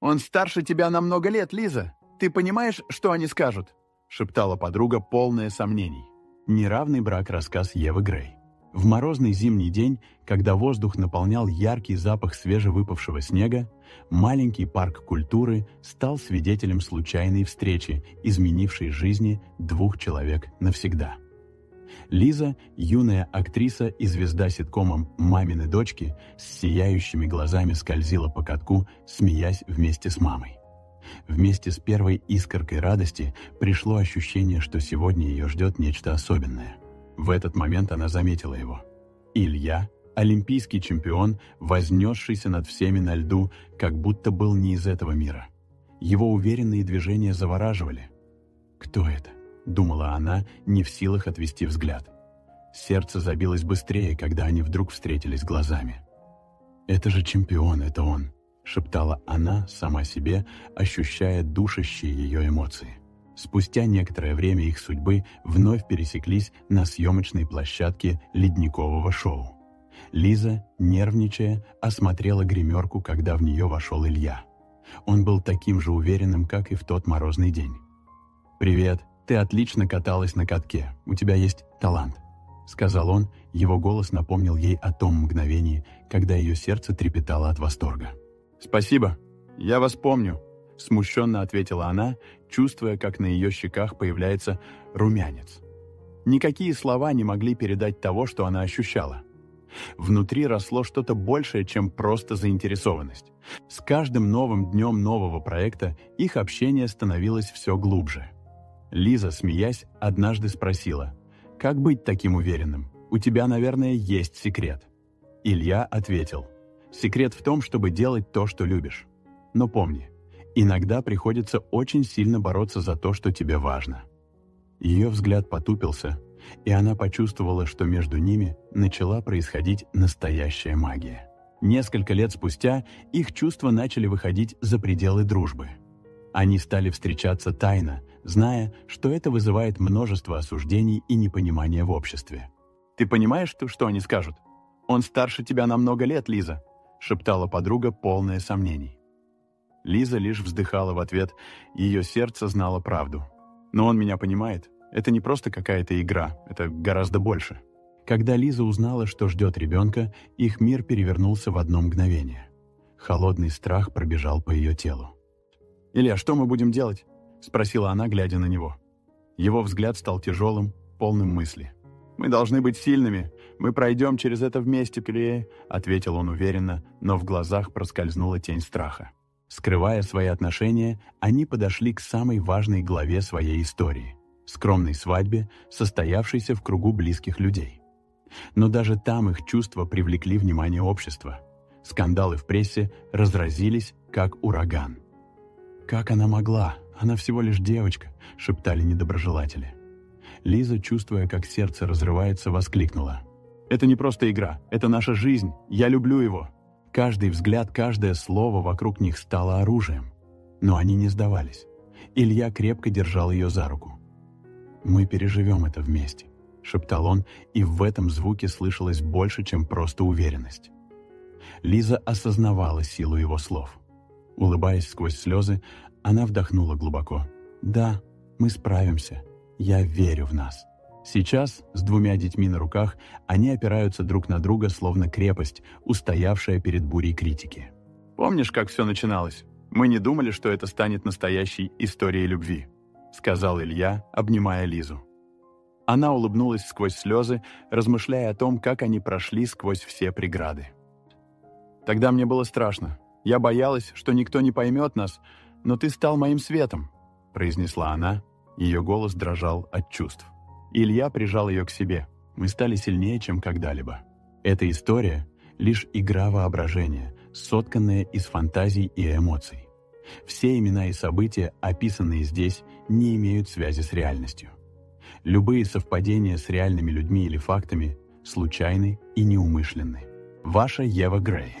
«Он старше тебя на много лет, Лиза. Ты понимаешь, что они скажут?» — шептала подруга, полная сомнений. Неравный брак рассказ Евы Грей. В морозный зимний день, когда воздух наполнял яркий запах свежевыпавшего снега, маленький парк культуры стал свидетелем случайной встречи, изменившей жизни двух человек навсегда. Лиза, юная актриса и звезда ситкомом «Мамины дочки», с сияющими глазами скользила по катку, смеясь вместе с мамой. Вместе с первой искоркой радости пришло ощущение, что сегодня ее ждет нечто особенное – в этот момент она заметила его. Илья, олимпийский чемпион, вознесшийся над всеми на льду, как будто был не из этого мира. Его уверенные движения завораживали. «Кто это?» — думала она, не в силах отвести взгляд. Сердце забилось быстрее, когда они вдруг встретились глазами. «Это же чемпион, это он», — шептала она сама себе, ощущая душащие ее эмоции. Спустя некоторое время их судьбы вновь пересеклись на съемочной площадке ледникового шоу. Лиза, нервничая, осмотрела гримерку, когда в нее вошел Илья. Он был таким же уверенным, как и в тот морозный день. «Привет, ты отлично каталась на катке, у тебя есть талант», — сказал он, его голос напомнил ей о том мгновении, когда ее сердце трепетало от восторга. «Спасибо, я вас помню», Смущенно ответила она, чувствуя, как на ее щеках появляется румянец. Никакие слова не могли передать того, что она ощущала. Внутри росло что-то большее, чем просто заинтересованность. С каждым новым днем нового проекта их общение становилось все глубже. Лиза, смеясь, однажды спросила, «Как быть таким уверенным? У тебя, наверное, есть секрет». Илья ответил, «Секрет в том, чтобы делать то, что любишь. Но помни, Иногда приходится очень сильно бороться за то, что тебе важно. Ее взгляд потупился, и она почувствовала, что между ними начала происходить настоящая магия. Несколько лет спустя их чувства начали выходить за пределы дружбы. Они стали встречаться тайно, зная, что это вызывает множество осуждений и непонимания в обществе. «Ты понимаешь, что они скажут? Он старше тебя на много лет, Лиза», — шептала подруга, полная сомнений. Лиза лишь вздыхала в ответ, ее сердце знало правду. Но он меня понимает. Это не просто какая-то игра, это гораздо больше. Когда Лиза узнала, что ждет ребенка, их мир перевернулся в одно мгновение. Холодный страх пробежал по ее телу. «Илья, что мы будем делать?» — спросила она, глядя на него. Его взгляд стал тяжелым, полным мысли. «Мы должны быть сильными. Мы пройдем через это вместе, Клея», — ответил он уверенно, но в глазах проскользнула тень страха. Скрывая свои отношения, они подошли к самой важной главе своей истории – скромной свадьбе, состоявшейся в кругу близких людей. Но даже там их чувства привлекли внимание общества. Скандалы в прессе разразились, как ураган. «Как она могла? Она всего лишь девочка», – шептали недоброжелатели. Лиза, чувствуя, как сердце разрывается, воскликнула. «Это не просто игра, это наша жизнь, я люблю его». Каждый взгляд, каждое слово вокруг них стало оружием. Но они не сдавались. Илья крепко держал ее за руку. «Мы переживем это вместе», — шептал он, и в этом звуке слышалось больше, чем просто уверенность. Лиза осознавала силу его слов. Улыбаясь сквозь слезы, она вдохнула глубоко. «Да, мы справимся. Я верю в нас». Сейчас, с двумя детьми на руках, они опираются друг на друга, словно крепость, устоявшая перед бурей критики. «Помнишь, как все начиналось? Мы не думали, что это станет настоящей историей любви», сказал Илья, обнимая Лизу. Она улыбнулась сквозь слезы, размышляя о том, как они прошли сквозь все преграды. «Тогда мне было страшно. Я боялась, что никто не поймет нас, но ты стал моим светом», произнесла она. Ее голос дрожал от чувств. Илья прижал ее к себе. Мы стали сильнее, чем когда-либо. Эта история — лишь игра воображения, сотканная из фантазий и эмоций. Все имена и события, описанные здесь, не имеют связи с реальностью. Любые совпадения с реальными людьми или фактами случайны и неумышленны. Ваша Ева Грей.